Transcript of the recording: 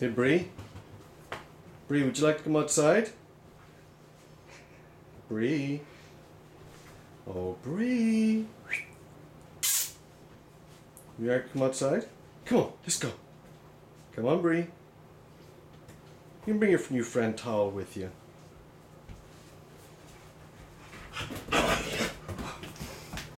Hey, Brí. Brí, would you like to come outside? Brí. Oh, Brí. You like to come outside? Come on, let's go. Come on, Brí. You can bring your new friend Towel with you.